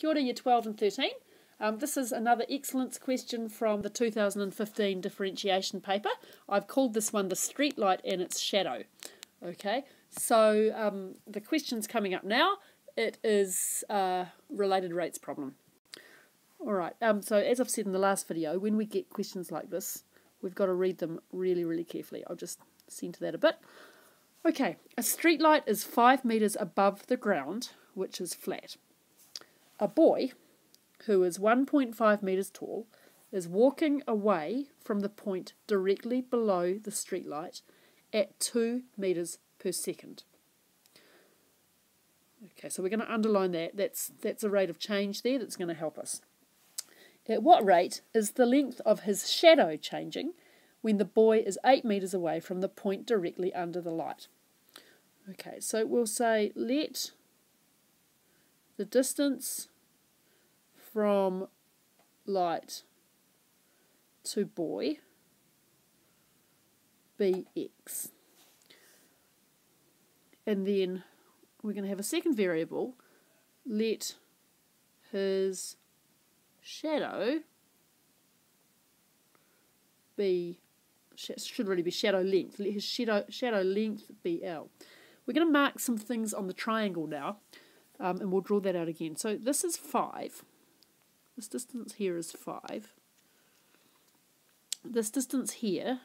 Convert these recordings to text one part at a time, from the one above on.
Kia ora, year 12 and 13. Um, this is another excellence question from the 2015 differentiation paper. I've called this one the streetlight and its shadow. Okay, so um, the question's coming up now. It is a related rates problem. Alright, um, so as I've said in the last video, when we get questions like this, we've got to read them really, really carefully. I'll just to that a bit. Okay, a streetlight is 5 metres above the ground, which is flat. A boy who is 1.5 metres tall, is walking away from the point directly below the streetlight at 2 metres per second. Okay, so we're going to underline that. That's, that's a rate of change there that's going to help us. At what rate is the length of his shadow changing when the boy is 8 metres away from the point directly under the light? Okay, so we'll say let the distance from light to boy bx. And then we're going to have a second variable, let his shadow be, should really be shadow length, let his shadow, shadow length be L. We're going to mark some things on the triangle now, um, and we'll draw that out again. So this is 5. This distance here is 5. This distance here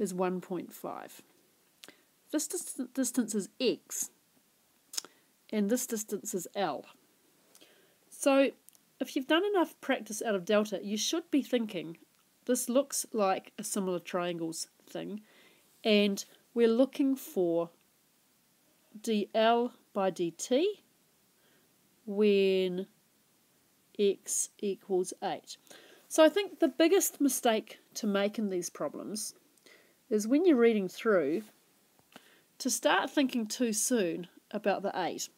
is 1.5. This dis distance is x, and this distance is L. So if you've done enough practice out of delta, you should be thinking this looks like a similar triangles thing, and we're looking for dl by dt when x equals 8. So I think the biggest mistake to make in these problems is when you're reading through to start thinking too soon about the 8.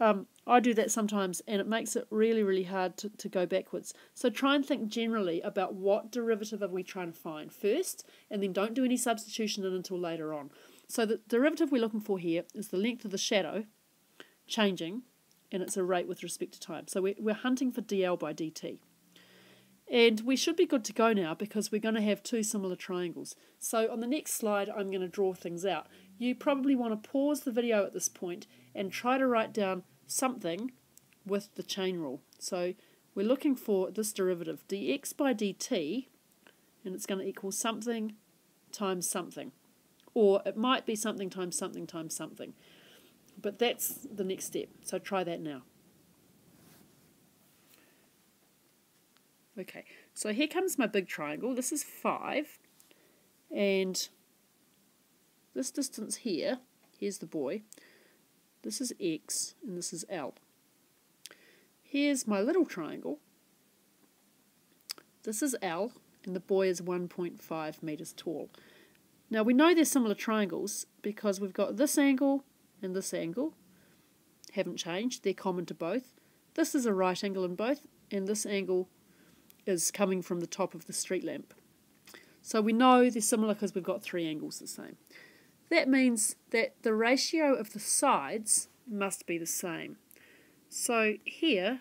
Um, I do that sometimes and it makes it really, really hard to, to go backwards. So try and think generally about what derivative are we trying to find first and then don't do any substitution in until later on. So the derivative we're looking for here is the length of the shadow changing and it's a rate with respect to time. So we're, we're hunting for dl by dt. And we should be good to go now because we're going to have two similar triangles. So on the next slide I'm going to draw things out. You probably want to pause the video at this point and try to write down something with the chain rule. So we're looking for this derivative dx by dt and it's going to equal something times something. Or it might be something times something times something. But that's the next step. So try that now. Okay, so here comes my big triangle. This is 5. And this distance here, here's the boy. This is x, and this is L. Here's my little triangle. This is L, and the boy is 1.5 metres tall. Now we know they're similar triangles because we've got this angle and this angle haven't changed, they're common to both. This is a right angle in both, and this angle is coming from the top of the street lamp. So we know they're similar because we've got three angles the same. That means that the ratio of the sides must be the same. So here,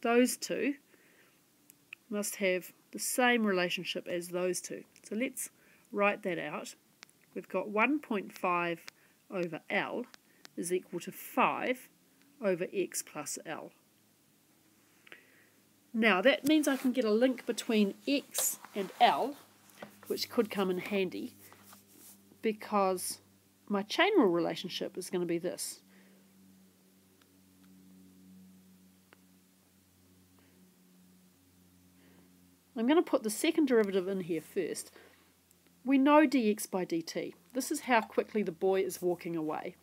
those two must have the same relationship as those two. So let's write that out. We've got 1.5 over L is equal to 5 over x plus L. Now that means I can get a link between x and L, which could come in handy, because my chain rule relationship is going to be this. I'm going to put the second derivative in here first. We know dx by dt. This is how quickly the boy is walking away.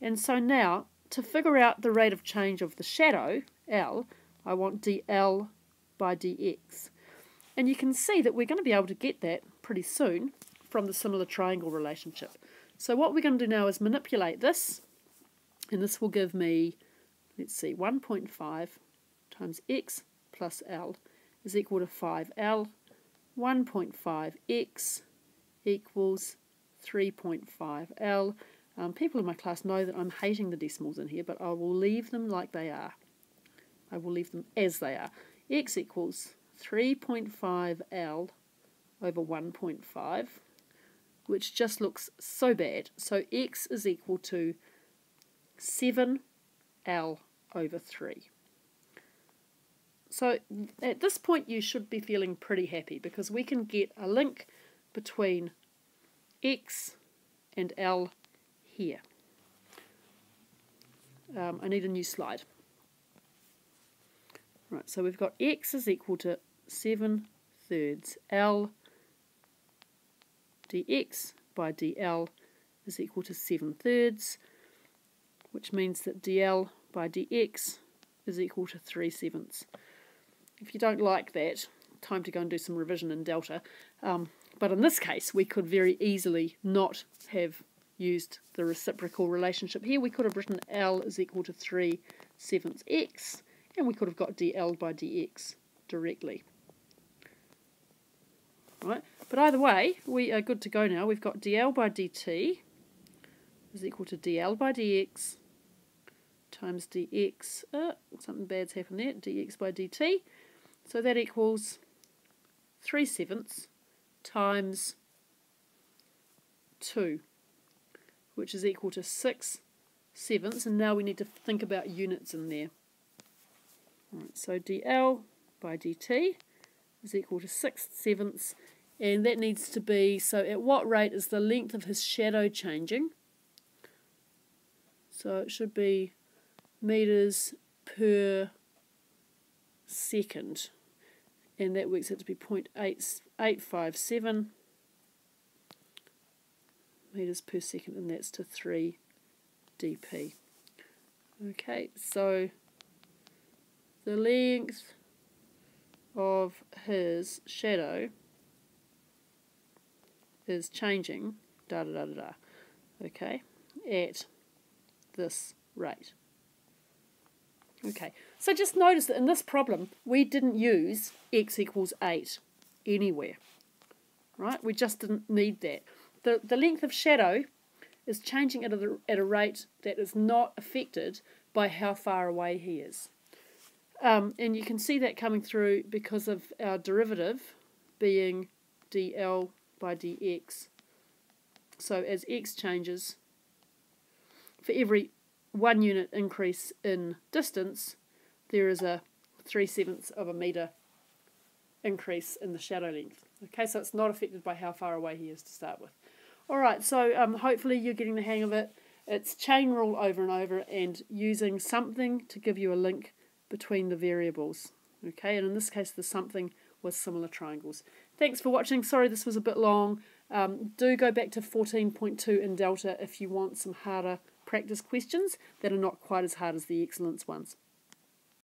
And so now, to figure out the rate of change of the shadow, L, I want dl by dx. And you can see that we're going to be able to get that pretty soon from the similar triangle relationship. So what we're going to do now is manipulate this, and this will give me, let's see, 1.5 times x plus L is equal to 5L. 1.5x equals 3.5L. Um, people in my class know that I'm hating the decimals in here, but I will leave them like they are. I will leave them as they are. x equals 3.5L over 1.5, which just looks so bad. So x is equal to 7L over 3. So at this point you should be feeling pretty happy because we can get a link between x and L here. Um, I need a new slide. Right, so we've got x is equal to 7 thirds L dx by dl is equal to 7 thirds, which means that dl by dx is equal to 3 sevenths. If you don't like that, time to go and do some revision in delta. Um, but in this case, we could very easily not have used the reciprocal relationship here. We could have written L is equal to 3 sevenths x, and we could have got dl by dx directly. Right, but either way, we are good to go now. We've got dl by dt is equal to dl by dx times dx, uh, something bad's happened there, dx by dt. So that equals 3 sevenths times 2 which is equal to 6 sevenths, and now we need to think about units in there. Right, so dl by dt is equal to 6 sevenths, and that needs to be, so at what rate is the length of his shadow changing? So it should be meters per second, and that works out to be 0.857 meters per second and that's to 3 dp. Okay, so the length of his shadow is changing da da da da da okay at this rate. Okay so just notice that in this problem we didn't use x equals 8 anywhere right we just didn't need that the, the length of shadow is changing at a, at a rate that is not affected by how far away he is. Um, and you can see that coming through because of our derivative being dl by dx. So as x changes, for every one unit increase in distance, there is a 3 sevenths of a metre increase in the shadow length. Okay, so it's not affected by how far away he is to start with. Alright, so um, hopefully you're getting the hang of it. It's chain rule over and over and using something to give you a link between the variables. Okay, and in this case the something was similar triangles. Thanks for watching. Sorry this was a bit long. Um, do go back to 14.2 in Delta if you want some harder practice questions that are not quite as hard as the excellence ones.